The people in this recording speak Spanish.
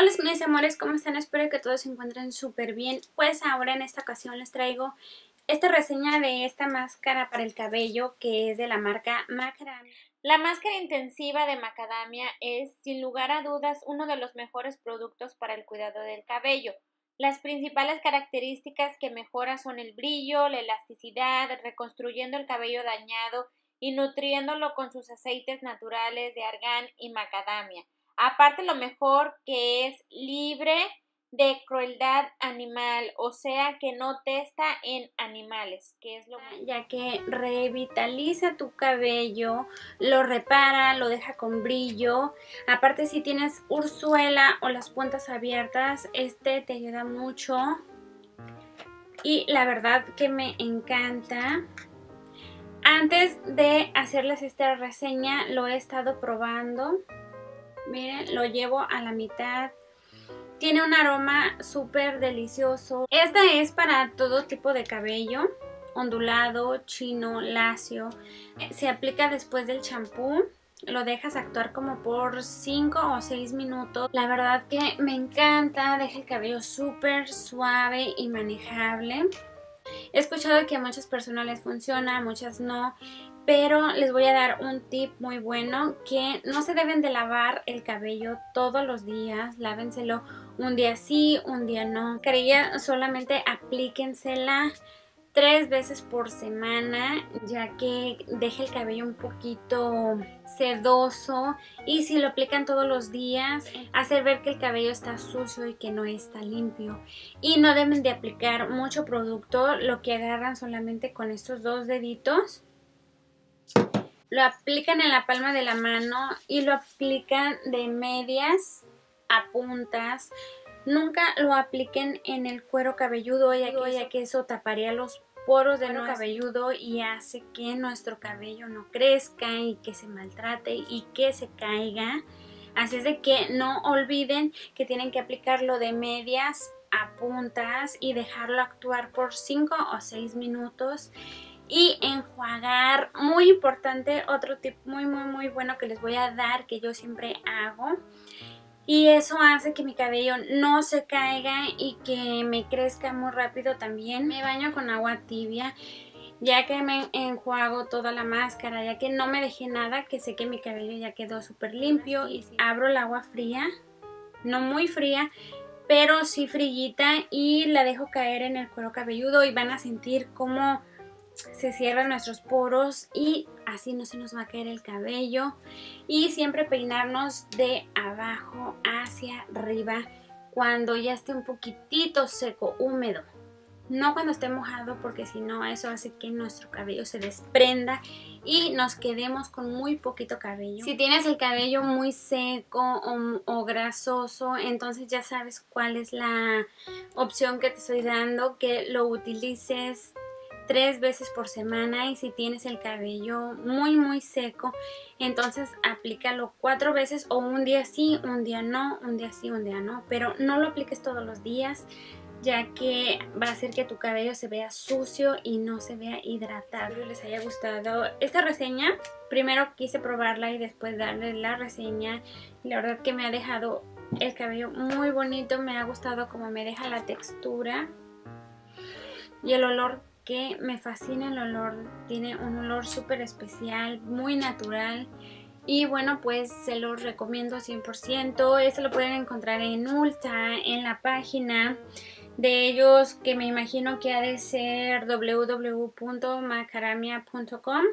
Hola mis amores, ¿cómo están? Espero que todos se encuentren súper bien. Pues ahora en esta ocasión les traigo esta reseña de esta máscara para el cabello que es de la marca Macadamia. La máscara intensiva de Macadamia es sin lugar a dudas uno de los mejores productos para el cuidado del cabello. Las principales características que mejora son el brillo, la elasticidad, reconstruyendo el cabello dañado y nutriéndolo con sus aceites naturales de argán y macadamia. Aparte lo mejor que es libre de crueldad animal, o sea que no testa en animales, que es lo ya que revitaliza tu cabello, lo repara, lo deja con brillo. Aparte si tienes ursuela o las puntas abiertas, este te ayuda mucho. Y la verdad que me encanta. Antes de hacerles esta reseña lo he estado probando Miren, lo llevo a la mitad. Tiene un aroma súper delicioso. Esta es para todo tipo de cabello. Ondulado, chino, lacio. Se aplica después del champú. Lo dejas actuar como por 5 o 6 minutos. La verdad que me encanta. Deja el cabello súper suave y manejable. He escuchado que a muchas personas les funciona, a muchas no pero les voy a dar un tip muy bueno que no se deben de lavar el cabello todos los días, lávenselo un día sí, un día no. Quería solamente aplíquensela tres veces por semana ya que deja el cabello un poquito sedoso y si lo aplican todos los días hace ver que el cabello está sucio y que no está limpio y no deben de aplicar mucho producto lo que agarran solamente con estos dos deditos lo aplican en la palma de la mano y lo aplican de medias a puntas. Nunca lo apliquen en el cuero cabelludo ya que, eso, taparía los poros del cabelludo y hace que nuestro cabello no crezca y que se maltrate y que se caiga. Así es de que no olviden que tienen que aplicarlo de medias a puntas y dejarlo actuar por 5 o 6 minutos y enjuagar. Muy importante, otro tip muy muy muy bueno que les voy a dar que yo siempre hago. Y eso hace que mi cabello no se caiga y que me crezca muy rápido también. Me baño con agua tibia ya que me enjuago toda la máscara, ya que no me dejé nada, que sé que mi cabello ya quedó súper limpio. Y abro el agua fría, no muy fría, pero sí frillita y la dejo caer en el cuero cabelludo y van a sentir como se cierran nuestros poros y así no se nos va a caer el cabello y siempre peinarnos de abajo hacia arriba cuando ya esté un poquitito seco, húmedo no cuando esté mojado porque si no eso hace que nuestro cabello se desprenda y nos quedemos con muy poquito cabello. Si tienes el cabello muy seco o, o, grasoso, entonces ya sabes cuál es la opción que te estoy dando, que lo utilices tres veces por semana y si tienes el cabello muy muy seco entonces aplícalo cuatro veces o un día sí, un día no, un día sí, un día no pero no lo apliques todos los días ya que va a hacer que tu cabello se vea sucio y no se vea hidratado. Les haya gustado esta reseña. Primero quise probarla y después darle la reseña. La verdad que me ha dejado el cabello muy bonito. Me ha gustado como me deja la textura. Y el olor que me fascina el olor, tiene un olor súper especial, muy natural. Y bueno pues se lo recomiendo 100%, este lo pueden encontrar en Ulta, en la página de ellos que me imagino que ha de ser www.macaramia.com